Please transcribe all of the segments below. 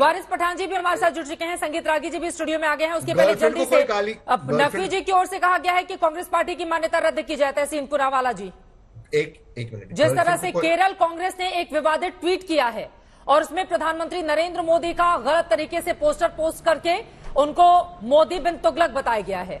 वारिस पठान जी भी हमारे साथ जुड़ चुके हैं। संगीत रागी जी भी स्टूडियो में आ गए हैं। उसके पहले जल्दी से अब नकवी जी की ओर से कहा गया है कि कांग्रेस पार्टी की मान्यता रद्द की जाए। तहसीन पुनावाला जी। एक एक मिनट। जिस तरह से केरल कांग्रेस ने एक विवादित ट्वीट किया है और उसमें प्रधानमंत्री नरेंद्र मोदी का गलत तरीके से पोस्टर पोस्ट करके उनको मोदी बिन तुगलक बताया गया है।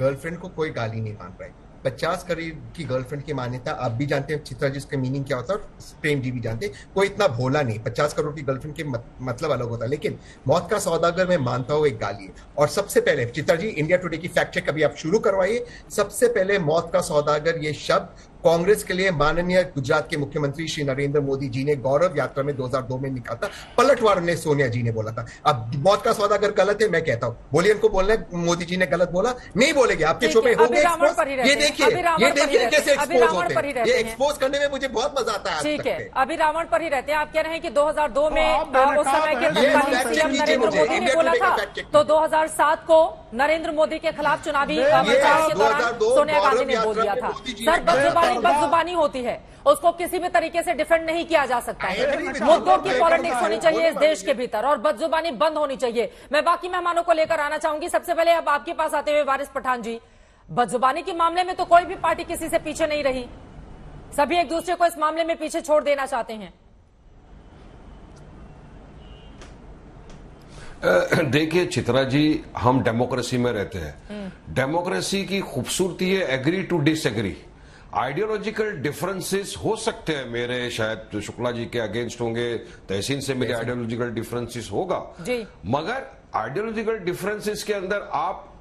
गर्लफ्रेंड को कोई गाली नहीं मान पाए पचास करीब की गर्लफ्रेंड की मान्यता आप भी जानते हैं चित्रा जी उसका मीनिंग क्या होता है प्रेम जी भी जानते हैं। कोई इतना भोला नहीं पचास करोड़ की गर्लफ्रेंड के मत, मतलब अलग होता है लेकिन मौत का सौदागर मैं मानता हूँ एक गाली और सबसे पहले चित्रा जी इंडिया टुडे की फैक्ट चेक अभी आप शुरू करवाइए। सबसे पहले मौत का सौदागर ये शब्द कांग्रेस के लिए माननीय गुजरात के मुख्यमंत्री श्री नरेंद्र मोदी जी ने गौरव यात्रा में 2002 में निकाला था। पलटवार ने सोनिया जी ने बोला था। अब मौत का सौदा अगर गलत है मैं कहता हूँ बोलिए इनको बोलना है मोदी जी ने गलत बोला नहीं बोलेंगे। आपके शो पे है, गए ये देखिए ये देखिए कैसे एक्सपोज होते हैं। ये एक्सपोज करने में मुझे बहुत मज़ा आता है ठीक है अभी रावण पर ही रहते हैं। आप कह रहे हैं कि 2002 में आ, उस समय के बेनकाब तत्कालीन सीएम नरेंद्र मोदी ने बोला था तो 2007 को नरेंद्र मोदी के खिलाफ चुनावी प्रचार के दौरान सोनिया गांधी ने बोल दिया था। सर बदजुबानी बदजुबानी होती है। उसको किसी भी तरीके से डिफेंड नहीं किया जा सकता है. मुद्दों की पॉलिटिक्स होनी चाहिए इस देश के भीतर और बदजुबानी बंद होनी चाहिए। मैं बाकी मेहमानों को लेकर आना चाहूँगी। सबसे पहले अब आपके पास आते हुए वारिस पठान जी। बदजुबानी के मामले में तो कोई भी पार्टी किसी से पीछे नहीं रही। सभी एक दूसरे को इस मामले में पीछे छोड़ देना चाहते हैं। देखिए चित्रा जी हम डेमोक्रेसी में रहते हैं। डेमोक्रेसी की खूबसूरती है agree to disagree ideological differences हो सकते हैं मेरे शायद शुक्ला जी के अगेंस्ट होंगे तहसीन से मेरे आइडियोलॉजिकल डिफरेंसेस होगा। जी। मगर आइडियोलॉजिकल डिफरेंसेस के अंदर आप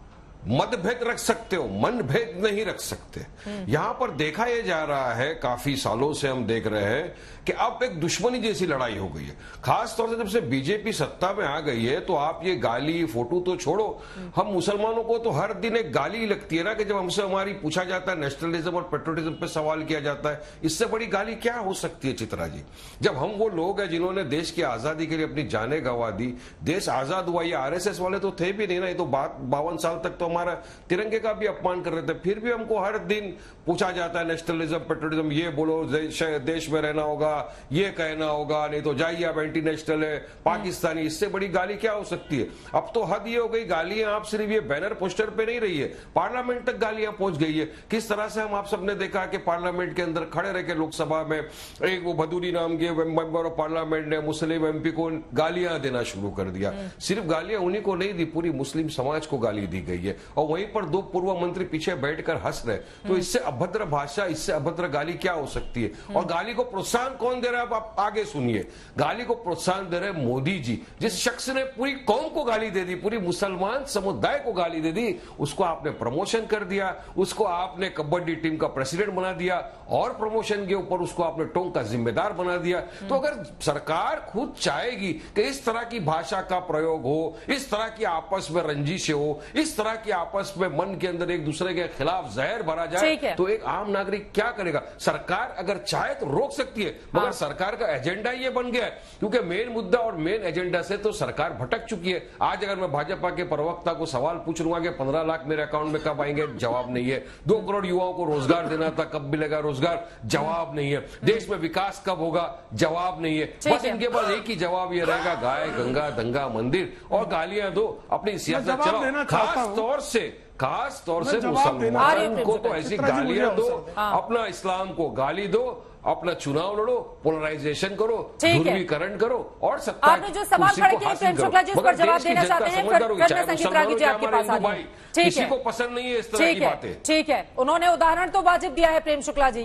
मतभेद रख सकते हो मन भेद नहीं रख सकते। यहाँ पर देखा यह जा रहा है काफ़ी सालों से हम देख रहे हैं कि अब एक दुश्मनी जैसी लड़ाई हो गई है। खास तौर से जब से बीजेपी सत्ता में आ गई है तो आप ये गाली फ़ोटो तो छोड़ो। हम मुसलमानों को तो हर दिन एक गाली लगती है ना कि जब हमसे हमारी पूछा जाता है नेशनलिज्म और पेट्रोटिज्म पे सवाल किया जाता है इससे बड़ी गाली क्या हो सकती है चित्रा जी? जब हम वो लोग हैं जिन्होंने देश की आज़ादी के लिए अपनी जाने गंवा दी देश आज़ाद हुआ ये आरएसएस वाले तो थे भी नहीं ना ये तो बावन साल तक तो हमारा तिरंगे का भी अपमान कर रहे थे। फिर भी हमको हर दिन पूछा जाता है नेशनलिज्म पेट्रोटिज्म ये बोलो देश में रहना होगा, ये कहना होगा, नहीं तो जाइए आप एंटी नेशनल है, पाकिस्तानी, इससे बड़ी गाली क्या हो सकती है? अब तो हद ये हो गई, गालियाँ आप सिर्फ़ ये बैनर पोस्टर पे नहीं रही है पार्लियामेंट तक गालियाँ पहुँच गई है। किस तरह से हम आप सबने देखा कि पार्लियामेंट के अंदर खड़े रह के लोकसभा में एक वो भदूरी नाम के मेंबर ऑफ़ पार्लियामेंट ने मुस्लिम एमपी को गालियाँ देना शुरू कर दिया। सिर्फ़ गालियाँ उन्हीं को नहीं दी, पूरी मुस्लिम समाज को गाली दी गई है। और वहीं पर दो पूर्व मंत्री पीछे बैठकर हंस रहे तो इससे अभद्र भाषा इससे अभद्र गाली क्या हो सकती है? और गाली को प्रोत्साहन कौन दे रहा है? आप आगे सुनिए। गाली को प्रोत्साहन दे रहे मोदी जी। जिस शख्स ने पूरी कौम को गाली दे दी पूरी मुसलमान समुदाय को गाली दे दी उसको आपने प्रमोशन कर दिया उसको आपने कबड्डी टीम का प्रेसिडेंट बना दिया और प्रमोशन के ऊपर उसको आपने टोंग का जिम्मेदार बना दिया। तो अगर सरकार खुद चाहेगी कि इस तरह की भाषा का प्रयोग हो इस तरह की आपस में रंजिश हो इस तरह की आपस में मन के अंदर एक दूसरे के खिलाफ जहर भरा जाए तो एक आम नागरिक क्या करेगा? सरकार अगर चाहे तो रोक सकती है मगर हाँ। सरकार का एजेंडा ये बन गया है क्योंकि मेन मुद्दा और मेन एजेंडा से तो सरकार भटक चुकी है। आज अगर मैं भाजपा के प्रवक्ता को सवाल पूछ लूँगा कि पंद्रह लाख मेरे अकाउंट में कब आएँगे जवाब नहीं है। दो करोड़ युवाओं को रोज़गार देना था कब मिलेगा रोज़गार? जवाब नहीं है। देश में विकास कब होगा? जवाब नहीं है। बस इनके पास एक ही जवाब ये रहेगा गाय गंगा दंगा मंदिर। और गालियाँ दो अपनी सियासत चलाओ। खास तौर से खास तौर से मुसलमान को तो ऐसी गालियाँ दो। हाँ। अपना इस्लाम को गाली दो अपना चुनाव लड़ो पोलराइजेशन करो ठीक है। ध्रुवीकरण करो और सत्ता आपने जो सवाल खड़े किए प्रेम शुक्ला जी इस पर जवाब देना चाहते हैं फिर संगीत रागी जी आपके पास आ रही ठीक किसी है। को पसंद नहीं है इस तरह ठीक की है। बातें। ठीक है। उन्होंने उदाहरण तो वाजिब दिया है प्रेम शुक्ला जी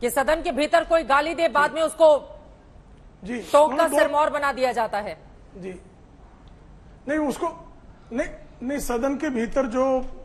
कि सदन के भीतर कोई गाली दे बाद में उसको टोक का सिरमौर बना दिया जाता है। जी। नहीं उसको नहीं नहीं सदन के भीतर जो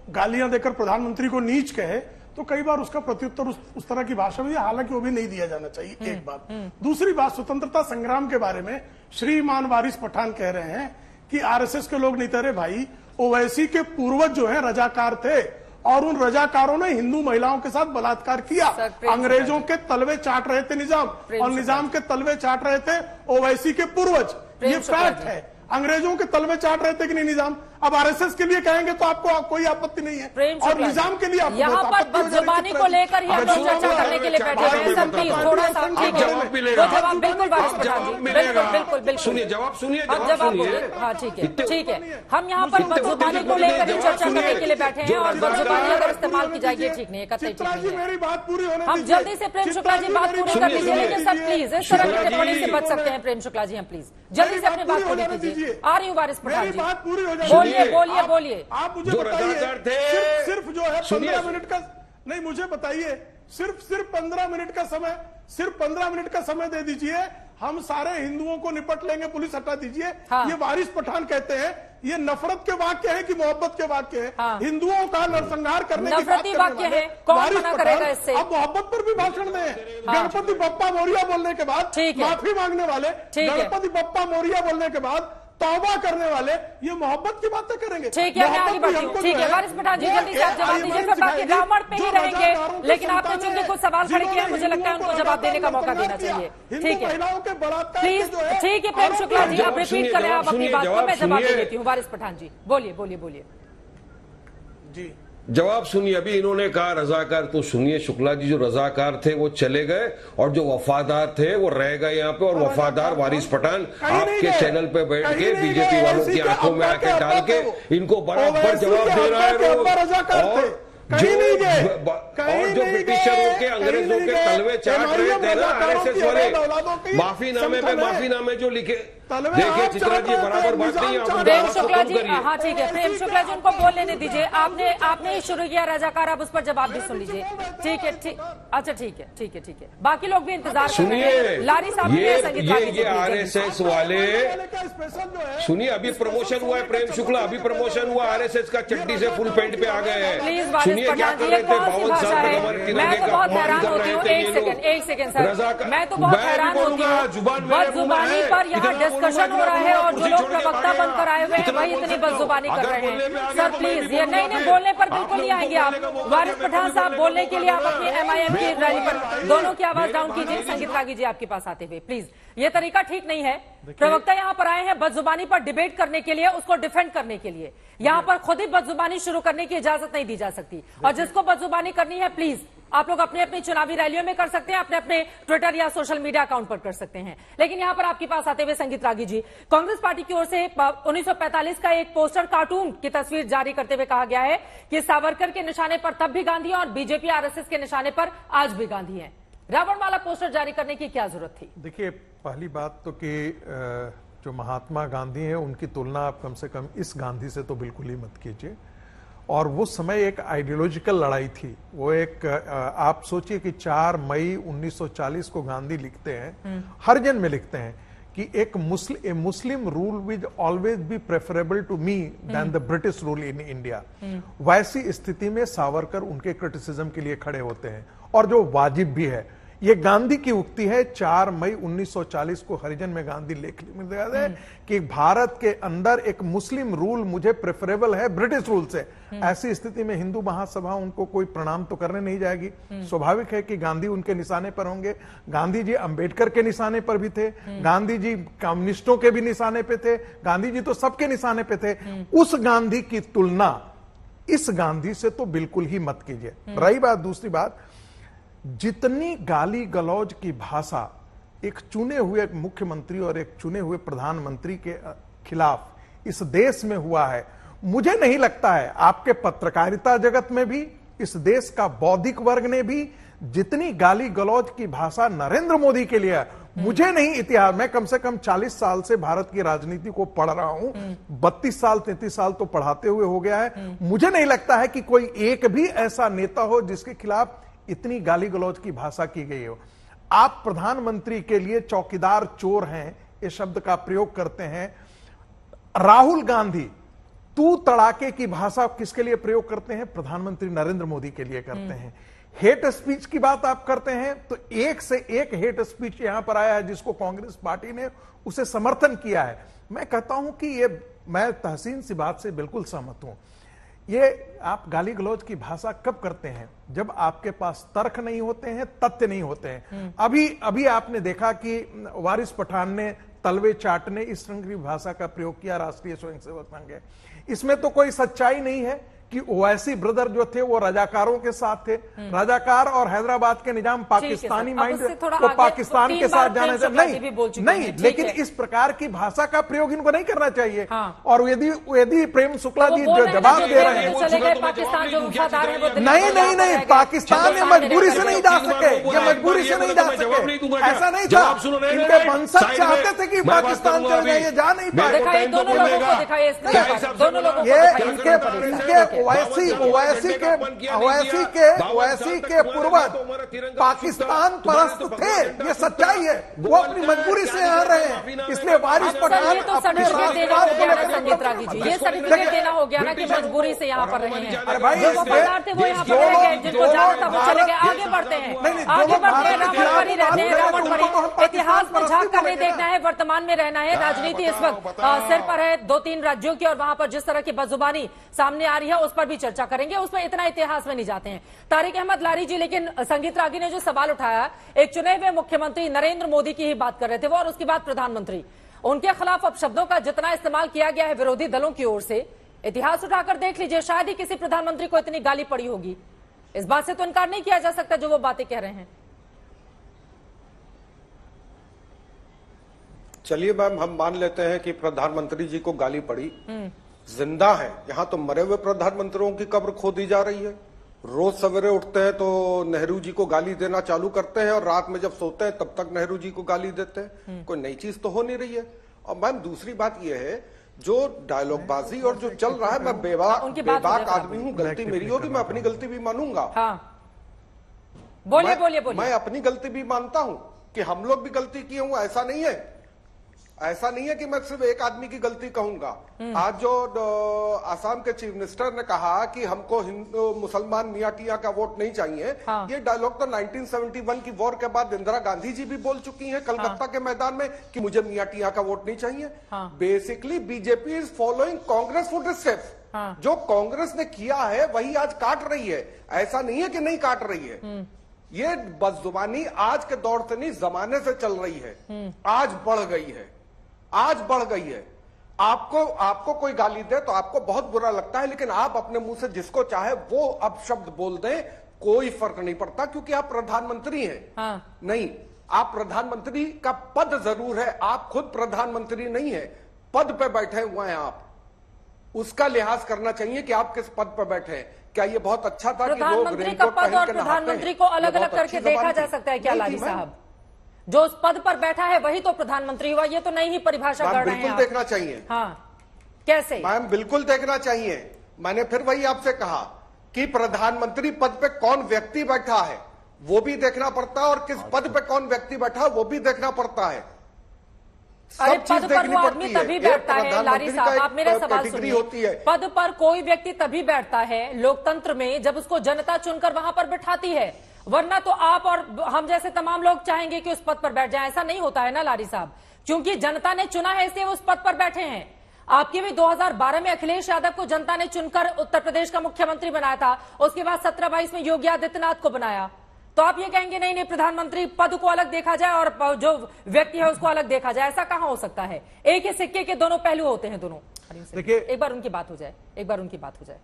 गालियाँ देकर प्रधानमंत्री को नीच कहे तो कई बार उसका प्रत्युत्तर उस, उस तरह की भाषा में हालाँकि वो भी नहीं दिया जाना चाहिए एक बात। दूसरी बात स्वतंत्रता संग्राम के बारे में श्रीमान वारिस पठान कह रहे हैं कि आरएसएस के लोग नहीं तरे भाई ओवैसी के पूर्वज जो है रजाकार थे और उन रजाकारों ने हिंदू महिलाओं के साथ बलात्कार किया। अंग्रेज़ों के तलवे चाट रहे थे निज़ाम और निज़ाम के तलवे चाट रहे थे ओवैसी के पूर्वज। ये फैक्ट है। अंग्रेज़ों के तलवे चाट रहे थे कि नहीं निज़ाम? अब आरएसएस के लिए कहेंगे तो आपको कोई आपत्ति नहीं है। और निज़ाम के लिए आपको यहाँ पर बदजुबानी को लेकर ही हम चर्चा करने के लिए बैठे हैं। थोड़ा सा आप ठीक है जवाब। बिल्कुल आप। बिल्कुल बिल्कुल बिल्कुल। सुनिए, जवाब सुनिए, जवाब बोलिए। हाँ ठीक है। ठीक है। हम यहाँ पर बदजुबानी को लेकर ही चर्चा करने के लिए बैठे हैं और बदजुबानी अगर इस्तेमाल की जाएगी ठीक नहीं है कतई ठीक नहीं है। मेरी बात पूरी होने हम जल्दी से प्रेम शुक्ला जी बात पूरी कर लीजिए लेकिन सब प्लीज़ इस तरह की टिप्पणी से बच सकते हैं प्रेम शुक्ला जी हम प्लीज़। जल्दी से अपनी बात पूरी कीजिए। आ रही हूँ वारिस प्रधान जी जाए बोलिए बोलिए आप- बोलिए। आप मुझे बताइए। सिर्फ़, सिर्फ़ जो है पंद्रह मिनट का नहीं मुझे बताइए। सिर्फ़ सिर्फ़ पंद्रह मिनट का समय सिर्फ़ पंद्रह मिनट का समय दे दीजिए। हम सारे हिंदुओं को निपट लेंगे पुलिस हटा दीजिए। हाँ। ये वारिस पठान कहते हैं। ये नफरत के वाक्य है कि मोहब्बत के वाक्य है? हाँ। हिंदुओं का नरसंहार करने की बात करने वाक्य वाले है। कौन वारिस मना पठान। करेगा इससे? अब मोहब्बत पर भी भाषण दें। गणपति बप्पा मौर्य बोलने के बाद माफ़ी मांगने वाले है। गणपति बप्पा मौर्य बोलने के बाद तौबा करने वाले ये मोहब्बत की बातें करेंगे। ठीक है मैं आगे बढ़ती हूँ। ठीक है वारिस पठान जी जल्दी से आप जवाब दीजिए फिर बाकी रावण पे ही रहेंगे। के लेकिन आपने चूँकि कुछ सवाल खड़े किए हैं मुझे लगता है उनको जवाब देने का मौका देना चाहिए। ठीक है। महिलाओं के बलात्कार के प्लीज़ जो है ठीक है प्रेम शुक्ला जी आप रिपीट करें आप अपनी बात को मैं जवाब दे देती हूँ वारिस पठान जी। बोलिए बोलिए बोलिए। जी। जवाब सुनिए अभी इन्होंने कहा रजाकार तो सुनिए शुक्ला जी जो रजाकार थे वो चले गए और जो वफादार थे वो रह गए यहाँ पे और वफादार वारिस पठान आपके चैनल पे बैठ के बीजेपी वालों की आँखों में आके डाल के इनको बराबर जवाब दे रहा है और कहीं और जो ब्रिटिशरों के अंग्रेज़ों के तलवे चाट रहे थे ना आरएसएस की वाले माफीनामे पे माफीनामे जो लिखे देखिए चित्रा जी बराबर बात नहीं आप प्रेम शुक्ला जी हाँ। ठीक है प्रेम शुक्ला जी उनको बोल लेने दीजिए। आपने आपने ही शुरू किया रजाकार आप उस पर जवाब भी सुन लीजिए। ठीक है ठीक अच्छा ठीक है ठीक है ठीक है। बाकी लोग भी इंतज़ार कर सुनिए लारी साहब ये ये जी भेजी। आरएसएस वाले है सुनिए अभी प्रमोशन हुआ है प्रेम शुक्ला अभी प्रमोशन हुआ आर एस एस का चट्टी से फुल पेंट पे आ गए हैं। सुनिए क्या कर रहे थे बावन साल है। मैं तो बहुत हैरान होती हूँ एक सेकंड एक सेकंड सर मैं तो बहुत हैरान होती हूँ। ज़ुबान है। पर यहाँ डिस्कशन हो रहा है और जो लोग प्रवक्ता। बनकर आए हुए हैं वही इतनी बदजुबानी कर रहे हैं सर तो प्लीज़ ये बोलूँगा नहीं नहीं बोलने पर बिल्कुल नहीं आएँगे आप वारिस पठान साहब बोलने के लिए आप अपनी। एमआईएम की रैली पर दोनों की आवाज़ डाउन कीजिए कीजिए। संगीत रागी जी आपके पास आते हुए प्लीज़ ये तरीका ठीक नहीं है प्रवक्ता यहाँ पर आए हैं बदजुबानी पर डिबेट करने के लिए उसको डिफेंड करने के लिए यहाँ पर खुद ही बदजुबानी शुरू करने की इजाज़त नहीं दी जा सकती और जिसको बदजुबानी करनी है प्लीज़ आप लोग अपने अपनी चुनावी रैलियों में कर सकते हैं, अपने अपने ट्विटर या सोशल मीडिया अकाउंट पर कर सकते हैं। लेकिन यहाँ पर आपके पास आते हुए संगीत रागी जी, कांग्रेस पार्टी की ओर से 1945 का एक पोस्टर कार्टून की तस्वीर जारी करते हुए कहा गया है कि सावरकर के निशाने पर तब भी गांधी और बीजेपी आरएसएस के निशाने पर आज भी गांधी है। रावण वाला पोस्टर जारी करने की क्या ज़रूरत थी? देखिए, पहली बात तो कि जो महात्मा गांधी हैं, उनकी तुलना आप कम से कम इस गांधी से तो बिल्कुल ही मत कीजिए। और वो समय एक आइडियोलॉजिकल लड़ाई थी। वो एक आप सोचिए कि 4 मई 1940 को गांधी लिखते हैं हरिजन में लिखते हैं कि एक Muslim a Muslim rule will always be preferable to me than the British rule in India वैसी स्थिति में सावरकर उनके क्रिटिसिज्म के लिए खड़े होते हैं। और जो वाजिब भी है ये गांधी की उक्ति है 4 मई 1940 को हरिजन में गांधी लेख है कि भारत के अंदर एक मुस्लिम रूल मुझे प्रेफरेबल है ब्रिटिश रूल से। ऐसी स्थिति में हिंदू महासभा उनको कोई प्रणाम तो करने नहीं जाएगी। स्वाभाविक है कि गांधी उनके निशाने पर होंगे। गांधी जी अंबेडकर के निशाने पर भी थे। गांधी जी कम्युनिस्टों के भी निशाने पे थे। गांधी जी तो सबके निशाने पे थे। उस गांधी की तुलना इस गांधी से तो बिल्कुल ही मत कीजिए। रही बात दूसरी बात जितनी गाली गलौज की भाषा एक चुने हुए मुख्यमंत्री और एक चुने हुए प्रधानमंत्री के खिलाफ इस देश में हुआ है मुझे नहीं लगता है। आपके पत्रकारिता जगत में भी इस देश का बौद्धिक वर्ग ने भी जितनी गाली गलौज की भाषा नरेंद्र मोदी के लिए मुझे नहीं इतिहास मैं कम से कम 40 साल से भारत की राजनीति को पढ़ रहा हूँ 32 साल 33 साल तो पढ़ाते हुए हो गया है। मुझे नहीं लगता है कि कोई एक भी ऐसा नेता हो जिसके खिलाफ इतनी गाली गलौज की भाषा की गई हो। आप प्रधानमंत्री के लिए चौकीदार चोर हैं इस शब्द का प्रयोग करते हैं। राहुल गांधी तू तड़ाके की भाषा किसके लिए प्रयोग करते हैं? प्रधानमंत्री नरेंद्र मोदी के लिए करते हैं। हेट स्पीच की बात आप करते हैं तो एक से एक हेट स्पीच यहाँ पर आया है जिसको कांग्रेस पार्टी ने उसे समर्थन किया है। मैं कहता हूँ कि ये मैं तहसीन सी बात से बिल्कुल सहमत हूँ। ये आप गाली गलौज की भाषा कब करते हैं? जब आपके पास तर्क नहीं होते हैं तथ्य नहीं होते हैं। अभी अभी आपने देखा कि वारिस पठान ने तलवे चाटने इस रंग की भाषा का प्रयोग किया राष्ट्रीय स्वयंसेवक संघ है। इसमें तो कोई सच्चाई नहीं है। कि ओवैसी ब्रदर जो थे वो रजाकारों के साथ थे। रजाकार और हैदराबाद के निज़ाम पाकिस्तानी माइंड वो पाकिस्तान के साथ जाने से नहीं नहीं लेकिन इस प्रकार की भाषा का प्रयोग इनको नहीं करना चाहिए। हाँ। और यदि यदि प्रेम शुक्ला जी जो जवाब दे रहे हैं तो नहीं नहीं नहीं पाकिस्तान में मजबूरी से नहीं जा सके। ये मजबूरी से नहीं जा तो सके। ऐसा नहीं था। इनके वंशज चाहते थे कि पाकिस्तान चले जा नहीं पाए को तो दोनों लोगों को दिखाइए को ये इनके इनके। ओवैसी ओवैसी के ओवैसी के ओवैसी के पूर्वज पाकिस्तान परस्त थे। ये सच्चाई है। वो अपनी मजबूरी से यहाँ रहे हैं। इसलिए वारिस पठान तो अपने सर्टिफिकेट देना राष्ट्रवाद हो को गया ना लेकर संगीत रागी जी। ये सर्टिफिकेट देना हो गया ना कि मजबूरी से यहाँ पर रहे हैं। अरे भाई, जो थे वो यहाँ पर रह गए जिनको जाना था वो चले गए आगे बढ़ते हैं। आगे बढ़ते हैं रावण पर ही रहते हैं रावण पर ही इतिहास में झाँक कर नहीं देखना है वर्तमान में रहना है राजनीति इस वक्त सिर पर है दो तीन राज्यों की और वहाँ पर जिस तरह की बदजुबानी सामने आ रही है उस पर भी चर्चा करेंगे। उसमें इतना इतिहास में नहीं जाते हैं। तारिक अहमद लारी जी लेकिन संगीत रागी ने जो सवाल उठाया एक चुने हुए मुख्यमंत्री नरेंद्र मोदी की ही बात कर रहे थे वो और उसके बाद प्रधानमंत्री। उनके खिलाफ अब शब्दों का जितना इस्तेमाल किया गया है विरोधी दलों की ओर से इतिहास उठाकर देख लीजिए शायद ही किसी प्रधानमंत्री को इतनी गाली पड़ी होगी। इस बात से तो इनकार नहीं किया जा सकता जो वो बातें कह रहे हैं। चलिए मैम हम मान लेते हैं कि प्रधानमंत्री जी को गाली पड़ी। ज़िंदा है। यहाँ तो मरे हुए प्रधानमंत्रियों की कब्र खोदी जा रही है। रोज सवेरे उठते हैं तो नेहरू जी को गाली देना चालू करते हैं और रात में जब सोते हैं तब तक नेहरू जी को गाली देते हैं। कोई नई चीज़ तो हो नहीं रही है। और मैम दूसरी बात यह है जो डायलॉग बाजी और जो चल रहा है मैं हो बेबाक आदमी हूँ। गलती मेरी होगी मैं अपनी गलती भी मानूँगा। हाँ। बोलिए बोलिए। मैं अपनी गलती भी मानता हूँ कि हम लोग भी गलती किए हूँ ऐसा नहीं है। ऐसा नहीं है कि मैं सिर्फ़ एक आदमी की गलती कहूँगा हम्म। आज जो आसाम के चीफ मिनिस्टर ने कहा कि हमको हिंदू मुसलमान मियाटिया का वोट नहीं चाहिए हाँ। ये डायलॉग तो 1971 की वॉर के बाद इंदिरा गांधी जी भी बोल चुकी हैं कलकत्ता हाँ। के मैदान में कि मुझे मियाटिया का वोट नहीं चाहिए हाँ। Basically BJP is following Congress footsteps हाँ। जो कांग्रेस ने किया है वही आज काट रही है ऐसा नहीं है कि नहीं काट रही है हम्म। ये बदजुबानी आज के दौर से नहीं जमाने से चल रही है हम्म। आज बढ़ गई है आज बढ़ गई है। आपको आपको कोई गाली दे तो आपको बहुत बुरा लगता है लेकिन आप अपने मुँह से जिसको चाहे वो अब शब्द बोल दें कोई फ़र्क नहीं पड़ता क्योंकि आप प्रधानमंत्री हैं। हाँ। नहीं आप प्रधानमंत्री का पद ज़रूर है आप खुद प्रधानमंत्री नहीं है। पद पे बैठे हुए हैं आप। उसका लिहाज करना चाहिए कि आप किस पद पर बैठे हैं। क्या ये बहुत अच्छा था लोग रेनकोट पहन के प्रधानमंत्री को अलग अलग करके देखा जा सकता है क्या लाली साहब? जो उस पद पर बैठा है वही तो प्रधानमंत्री हुआ। ये तो नई ही परिभाषा कर रहे हैं बिल्कुल देखना चाहिए। हाँ। कैसे? मैम बिल्कुल देखना चाहिए। मैंने फिर वही आपसे कहा कि प्रधानमंत्री पद पे कौन व्यक्ति बैठा है वो भी देखना पड़ता है और किस पद पे कौन व्यक्ति बैठा है वो भी देखना पड़ता है। अरे पद पर वो आदमी तभी बैठता है लारी साहब आप मेरा सवाल सुनिए। है। पद पर कोई व्यक्ति तभी बैठता है लोकतंत्र में जब उसको जनता चुनकर वहाँ पर बैठाती है। वरना तो आप और हम जैसे तमाम लोग चाहेंगे कि उस पद पर बैठ जाए। ऐसा नहीं होता है ना लारी साहब? क्योंकि जनता ने चुना है इसलिए उस पद पर बैठे हैं। आपके भी 2012 में अखिलेश यादव को जनता ने चुनकर उत्तर प्रदेश का मुख्यमंत्री बनाया था। उसके बाद सत्रह बाईस में योगी आदित्यनाथ को बनाया। तो आप ये कहेंगे नहीं नहीं प्रधानमंत्री पद को अलग देखा जाए और जो व्यक्ति है उसको अलग देखा जाए। ऐसा कहाँ हो सकता है? एक ही सिक्के के दोनों पहलू होते हैं दोनों। देखिए- एक बार उनकी बात हो जाए। एक बार उनकी बात हो जाए।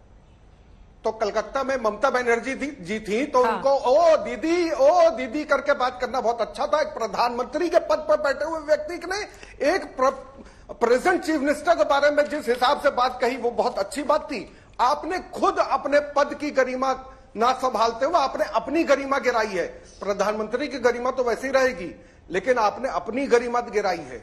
तो कलकत्ता में ममता बनर्जी थी, जी थी तो हाँ। उनको ओ दीदी ओ दीदी करके बात करना बहुत अच्छा था। एक प्रधानमंत्री के पद पर बैठे हुए व्यक्ति ने एक प्र, प्रेजेंट चीफ मिनिस्टर के बारे में जिस हिसाब से बात कही वो बहुत अच्छी बात थी। आपने खुद अपने पद की गरिमा ना संभालते हुए आपने अपनी गरिमा गिराई है। प्रधानमंत्री की गरिमा तो वैसी रहेगी लेकिन आपने अपनी गरिमा गिराई है।